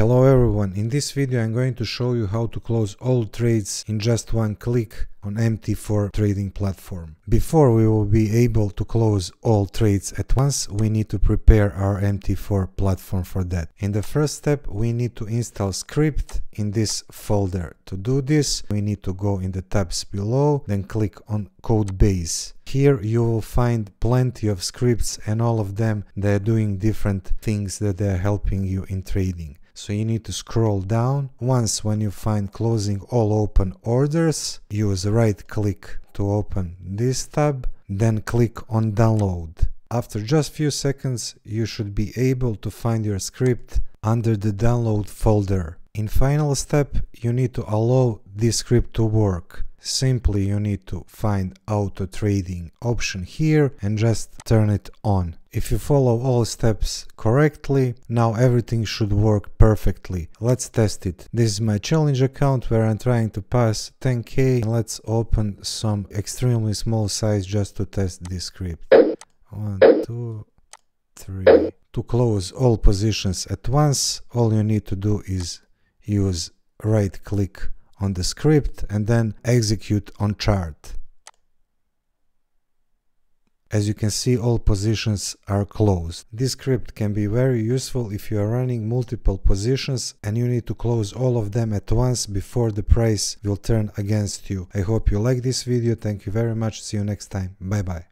Hello everyone, in this video I'm going to show you how to close all trades in just one click on MT4 trading platform. Before we will be able to close all trades at once, we need to prepare our MT4 platform for that. In the first step, we need to install script in this folder. To do this, we need to go in the tabs below, then click on code base. Here you will find plenty of scripts and all of them they're doing different things that they're helping you in trading. So you need to scroll down. Once when you find closing all open orders, use right click to open this tab, then click on download. After just few seconds, you should be able to find your script under the download folder. In final step, you need to allow this script to work. Simply you need to find auto trading option here and just turn it on. If you follow all steps correctly, now everything should work perfectly. Let's test it. This is my challenge account where I'm trying to pass 10k. Let's open some extremely small size just to test this script. One, two, three. To close all positions at once, all you need to do is use right click on the script and then execute on chart. As you can see all positions are closed. This script can be very useful if you are running multiple positions and you need to close all of them at once before the price will turn against you. I hope you like this video, thank you very much, see you next time, bye bye.